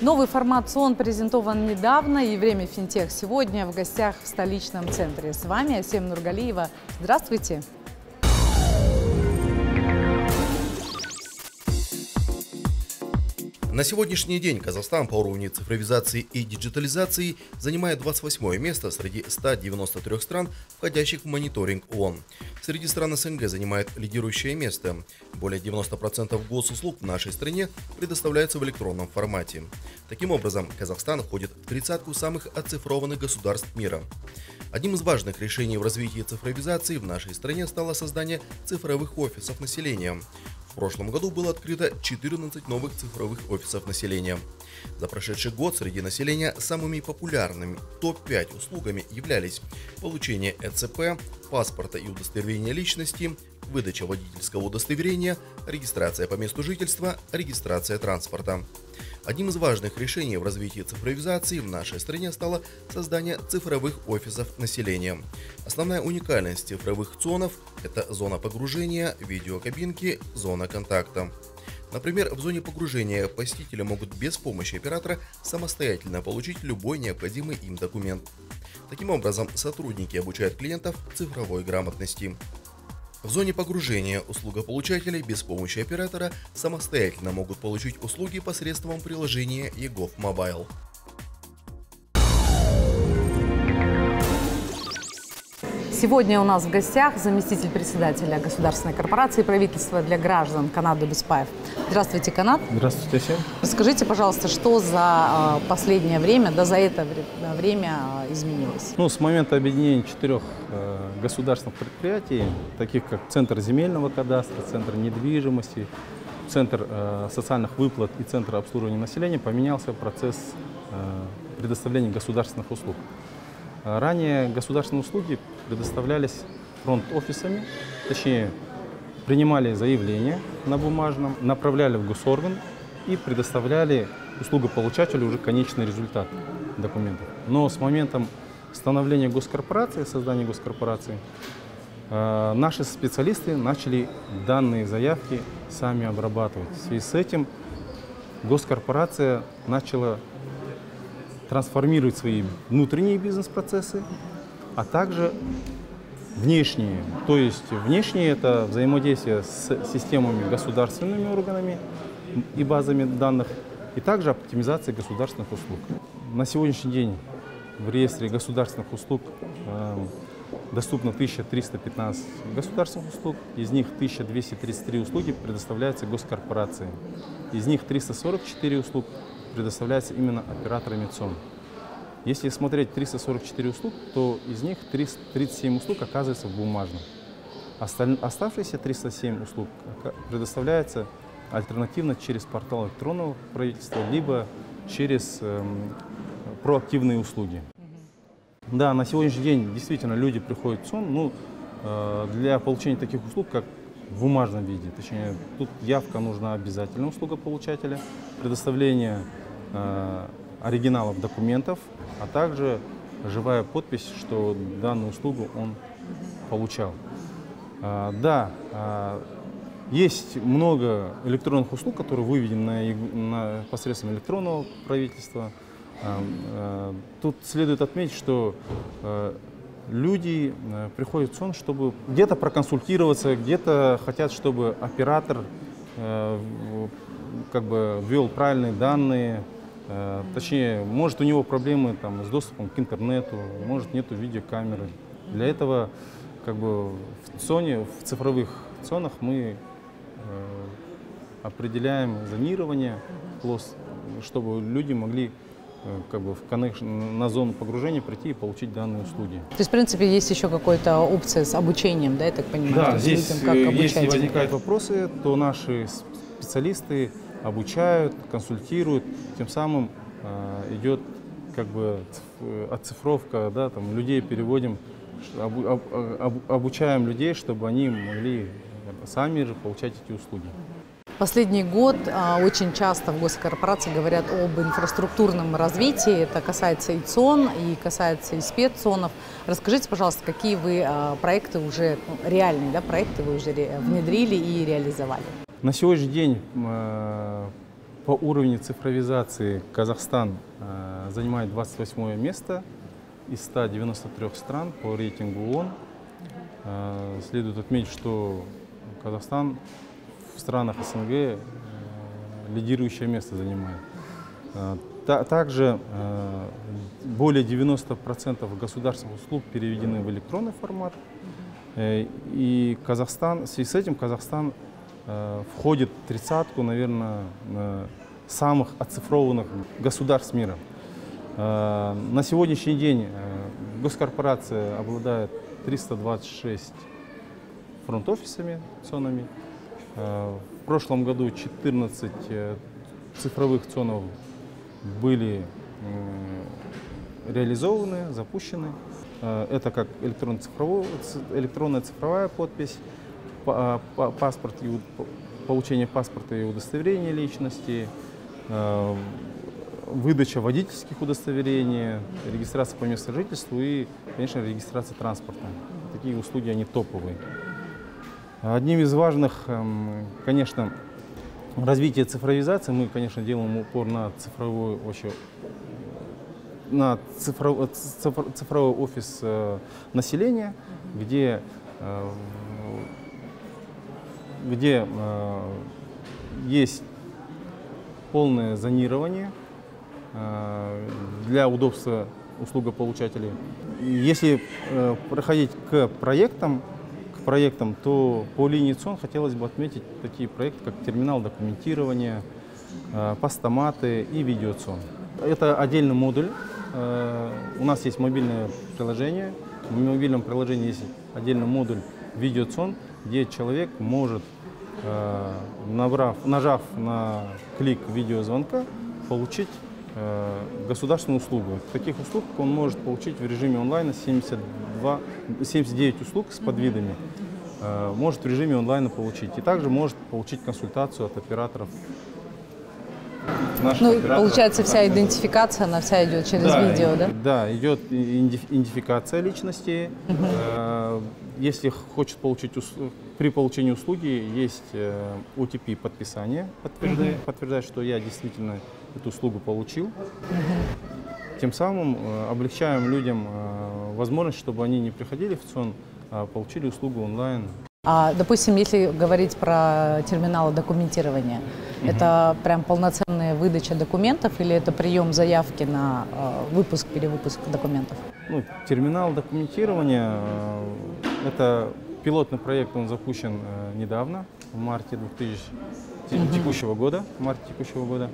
Новый формат СОН презентован недавно и «Время финтех» сегодня в гостях в столичном центре. С вами Асем Нургалиева. Здравствуйте! На сегодняшний день Казахстан по уровню цифровизации и диджитализации занимает 28 место среди 193 стран, входящих в мониторинг ООН. Среди стран СНГ занимает лидирующее место. Более 90% госуслуг в нашей стране предоставляются в электронном формате. Таким образом, Казахстан входит в тридцатку самых оцифрованных государств мира. Одним из важных решений в развитии цифровизации в нашей стране стало создание цифровых офисов населения. Прошлом году было открыто 14 новых цифровых офисов населения. За прошедший год среди населения самыми популярными топ-5 услугами являлись получение ЭЦП, паспорта и удостоверения личности, выдача водительского удостоверения, регистрация по месту жительства, регистрация транспорта. Одним из важных решений в развитии цифровизации в нашей стране стало создание цифровых офисов населения. Основная уникальность цифровых ЦОНов – это зона погружения, видеокабинки, зона контакта. Например, в зоне погружения посетители могут без помощи оператора самостоятельно получить любой необходимый им документ. Таким образом, сотрудники обучают клиентов цифровой грамотности. В зоне погружения услугополучатели без помощи оператора самостоятельно могут получить услуги посредством приложения EGOV Mobile. Сегодня у нас в гостях заместитель председателя Государственной корпорации правительства для граждан Канады Беспаев. Здравствуйте, Канад. Здравствуйте всем. Расскажите, пожалуйста, что за э, последнее время, да за это время э, изменилось? Ну, с момента объединения четырех э, государственных предприятий, таких как Центр земельного кадастра, Центр недвижимости, Центр э, социальных выплат и Центр обслуживания населения, поменялся процесс э, предоставления государственных услуг. Ранее государственные услуги предоставлялись фронт-офисами, точнее, принимали заявление на бумажном, направляли в госорган и предоставляли услугополучателю уже конечный результат документов. Но с моментом становления госкорпорации, создания госкорпорации, э, наши специалисты начали данные заявки сами обрабатывать. В связи с этим госкорпорация начала трансформировать свои внутренние бизнес-процессы, а также внешние. То есть внешние – это взаимодействие с системами государственными органами и базами данных, и также оптимизация государственных услуг. На сегодняшний день в реестре государственных услуг э, доступно 1315 государственных услуг, из них 1233 услуги предоставляются госкорпорации, из них 344 услуг предоставляется именно операторами ЦОН. Если смотреть 344 услуг, то из них 37 услуг оказывается в бумажном. Осталь... Оставшиеся 307 услуг предоставляются альтернативно через портал электронного правительства, либо через эм, проактивные услуги. Да, на сегодняшний день действительно люди приходят в сон, ну, э, для получения таких услуг, как в бумажном виде, точнее, тут явка нужна обязательно услуга получателя, предоставление э, оригиналов документов, а также живая подпись, что данную услугу он получал. А, да, а, есть много электронных услуг, которые выведены на, на посредством электронного правительства. А, тут следует отметить, что люди приходят в сон, чтобы где-то проконсультироваться, где-то хотят, чтобы оператор как бы ввел правильные данные, точнее, может у него проблемы там, с доступом к интернету, может нету видеокамеры. Для этого как бы в зоне, в цифровых зонах мы э, определяем зонирование, чтобы люди могли э, как бы в коннекшн, на зону погружения прийти и получить данные услуги. То есть, в принципе, есть еще какая-то опция с обучением, да, я так понимаю? Да, здесь, людям, как если возникают вопросы, то наши специалисты обучают, консультируют, тем самым э, идет как бы оцифровка, да, там людей переводим, об, об, об, обучаем людей, чтобы они могли сами же получать эти услуги. Последний год а, очень часто в госкорпорации говорят об инфраструктурном развитии. Это касается и ЦОН, и касается и спеццонов. Расскажите, пожалуйста, какие вы а, проекты уже, ну, реальные да, проекты вы уже внедрили и реализовали? На сегодняшний день э, по уровню цифровизации Казахстан э, занимает 28 место из 193 стран по рейтингу ООН. Э, следует отметить, что Казахстан в странах СНГ лидирующее место занимает. Также более 90% государственных услуг переведены в электронный формат. И Казахстан, в связи с этим Казахстан входит в тридцатку, наверное, самых оцифрованных государств мира. На сегодняшний день госкорпорация обладает 326 фронт-офисами, цонами. Э, в прошлом году 14 э, цифровых цонов были реализованы, запущены. Э, это как электронная цифровая подпись, паспорт и получение паспорта и удостоверения личности, выдача водительских удостоверений, регистрация по месту жительства и, конечно, регистрация транспорта. Такие услуги, они топовые. Одним из важных, эм, конечно, развитие цифровизации, мы, конечно, делаем упор на цифровой, вообще, на цифров, цифровой офис э, населения, где, э, где э, есть полное зонирование для удобства услугополучателей. Если проходить к проектам, проектам, то по линии ЦОН хотелось бы отметить такие проекты, как терминал документирования, э, постаматы и видеоцон. Это отдельный модуль. Э, у нас есть мобильное приложение. В мобильном приложении есть отдельный модуль видеоцон, где человек может, э, набрав, нажав на клик видеозвонка, получить государственную услугу. Таких услуг он может получить в режиме онлайна 72, 79 услуг с подвидами. Э, может в режиме онлайна получить. И также может получить консультацию от операторов. Ну, операторов. получается, вся идентификация, она вся идет через да, видео, да? Да, идет идентификация личности. Угу. Если хочет получить услугу, при получении услуги есть OTP э, подписание, подтверждает, угу. подтверждает, что я действительно эту услугу получил. Угу. Тем самым облегчаем людям возможность, чтобы они не приходили в ЦОН, а, получили услугу онлайн. А, допустим, если говорить про терминалы документирования, угу. это прям полноценная выдача документов или это прием заявки на э, выпуск, перевыпуск документов? Ну, терминал документирования э, – это пилотный проект, он запущен э, недавно, в марте 2000, угу. текущего года. В марте текущего года.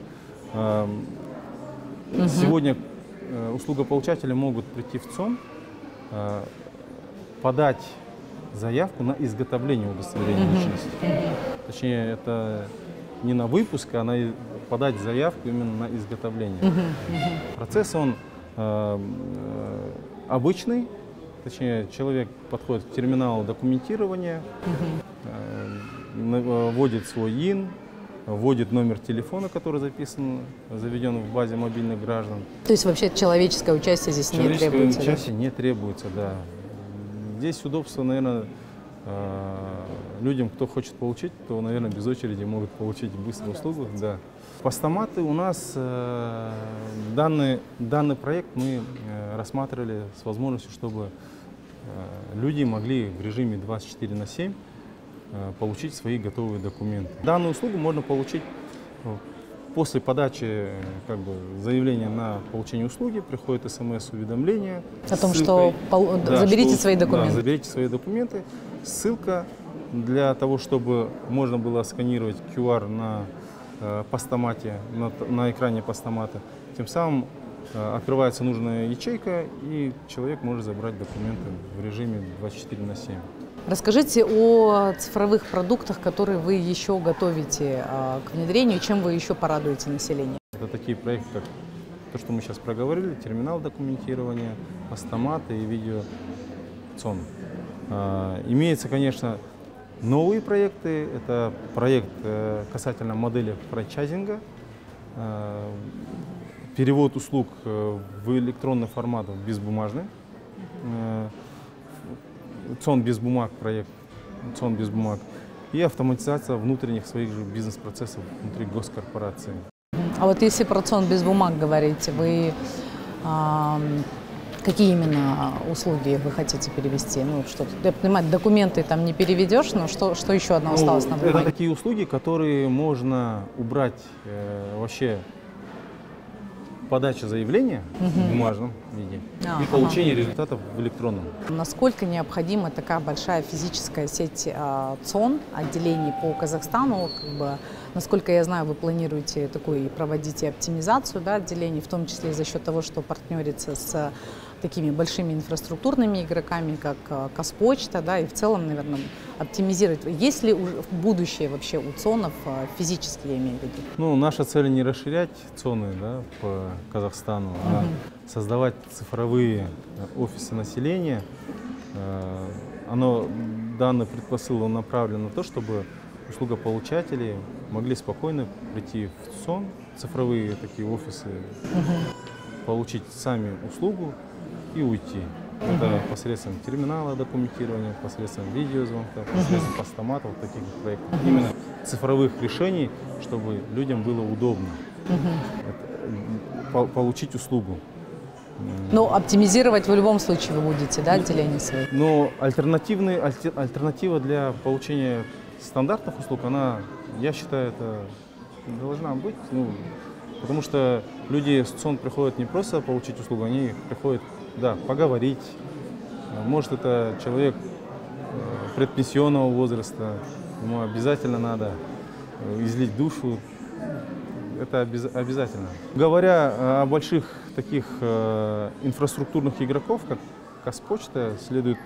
Угу. Сегодня услугополучатели могут прийти в ЦОМ, подать заявку на изготовление удостоверения личности. Точнее, это не на выпуск, а на подать заявку именно на изготовление. Процесс он э, э, обычный, точнее, человек подходит к терминалу документирования, э, вводит свой ИН, вводит номер телефона, который записан, заведен в базе мобильных граждан. То есть вообще человеческое участие здесь не требуется? Человеческое участие да? не требуется, да. Здесь удобство, наверное, э, людям, кто хочет получить, то, наверное, без очереди могут получить быструю услугу. Да. Постаматы у нас, э, данный, данный проект мы э, рассматривали с возможностью, чтобы люди могли в режиме 24 на 7 получить свои готовые документы. Данную услугу можно получить После подачи э, как бы, заявления на получение услуги приходит смс-уведомление. О том, что да, заберите что, свои документы. Да, заберите свои документы. Ссылка для того, чтобы можно было сканировать QR на э, постамате, на, на экране постамата. Тем самым э, открывается нужная ячейка, и человек может забрать документы в режиме 24 на 7. Расскажите о цифровых продуктах, которые вы еще готовите а, к внедрению, чем вы еще порадуете население. Это такие проекты, как то, что мы сейчас проговорили, терминал документирования, постаматы и видео ЦОН. Имеется, конечно, Новые проекты – это проект э, касательно модели франчайзинга, э, перевод услуг э, в электронный формат, в безбумажный. Э, ЦОН без бумаг проект, ЦОН без бумаг. И автоматизация внутренних своих же бизнес-процессов внутри госкорпорации. А вот если про ЦОН без бумаг говорите, вы какие именно услуги вы хотите перевести? Ну, что я понимаю, документы там не переведешь, но что, что еще одно осталось ну, на бумаге? Это такие услуги, которые можно убрать э, вообще подача заявления угу. в бумажном виде а, и получение ага. результатов в электронном. Насколько необходима такая большая физическая сеть э, ЦОН, отделений по Казахстану? Как бы, насколько я знаю, вы планируете такую и проводите оптимизацию да, отделений, в том числе за счет того, что партнерится с такими большими инфраструктурными игроками, как э, Каспочта, да, и в целом, наверное, оптимизировать. Есть ли будущее вообще у ЦОНов э, физически, я имею в виду? Ну, наша цель не расширять ЦОНы да, по Казахстану, угу. а создавать цифровые э, офисы населения. Оно, данный предпосыл направлен на то, чтобы услугополучатели могли спокойно прийти в ЦОН, цифровые такие офисы, угу. получить сами услугу, и уйти. Это посредством терминала документирования, посредством видеозвонка, посредством постамата, вот таких проектов. Именно цифровых решений, чтобы людям было удобно Это, получить услугу. Ну, оптимизировать в любом случае вы будете, да, отделение свои? Но альтернативный, альтернатива для получения стандартных услуг, она, я считаю, это должна быть. Ну, потому что люди с ЦОН приходят не просто получить услугу, они приходят да, поговорить. Может, это человек э, предпенсионного возраста, ему обязательно надо э, излить душу. Это обяз обязательно. Говоря о больших таких э, инфраструктурных игроков, как Казпочта, следует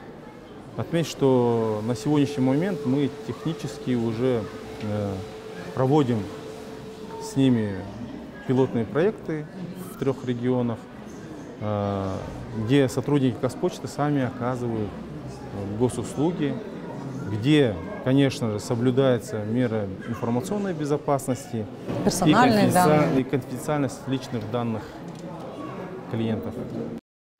отметить, что на сегодняшний момент мы технически уже э, проводим с ними пилотные проекты в трех регионах. Э, где сотрудники Госпочты сами оказывают э, госуслуги, где, конечно же, соблюдается мера информационной безопасности и, данные. и конфиденциальность личных данных клиентов.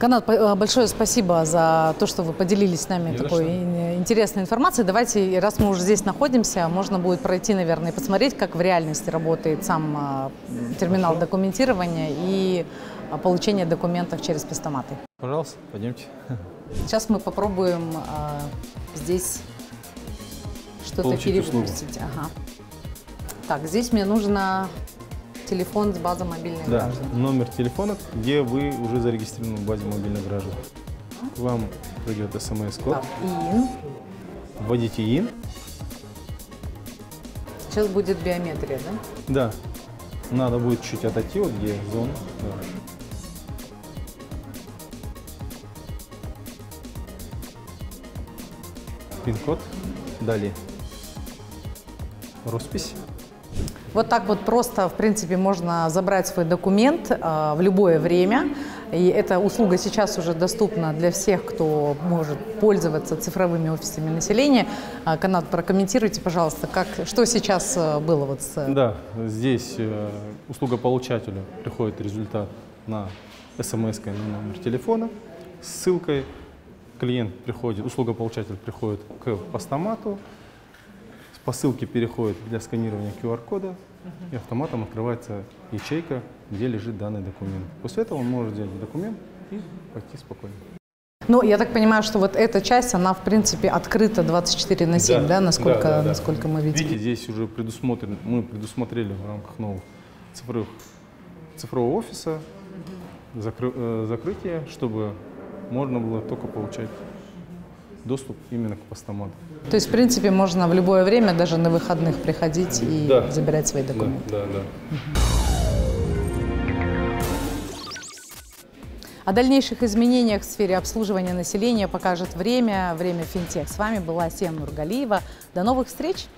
Канат, э, большое спасибо за то, что вы поделились с нами Не такой интересной информацией. Давайте, раз мы уже здесь находимся, можно будет пройти, наверное, и посмотреть, как в реальности работает сам терминал документирования и получения документов через пестоматы. Пожалуйста, пойдемте. Сейчас мы попробуем э, здесь что-то перевыпустить. Ага. Так, здесь мне нужно телефон с базы мобильных да, граждан. номер телефона, где вы уже зарегистрированы в базе мобильных граждан. Вам придет смс-код. ИИН. Вводите ИИН. Сейчас будет биометрия, да? Да. Надо будет чуть отойти, вот где зона. Да. Пин-код, далее роспись. Вот так вот просто, в принципе, можно забрать свой документ э, в любое время. И эта услуга сейчас уже доступна для всех, кто может пользоваться цифровыми офисами населения. Э, Канат, прокомментируйте, пожалуйста, как, что сейчас э, было вот с... Да, здесь э, услуга получателю приходит результат на смс на номер телефона с ссылкой клиент приходит, услугополучатель приходит к постамату, по ссылке переходит для сканирования QR-кода, и автоматом открывается ячейка, где лежит данный документ. После этого он может взять документ и пойти спокойно. Ну, я так понимаю, что вот эта часть, она, в принципе, открыта 24 на 7, да, да насколько, да, да, насколько мы видим? Видите, здесь уже предусмотрено, мы предусмотрели в рамках новых цифровых, цифрового офиса закры, э, закрытие, чтобы можно было только получать доступ именно к постамату. То есть, в принципе, можно в любое время, даже на выходных приходить и да. забирать свои документы? Да, да, да. О дальнейших изменениях в сфере обслуживания населения покажет время. Время финтех. С вами была Сем Нургалиева. До новых встреч!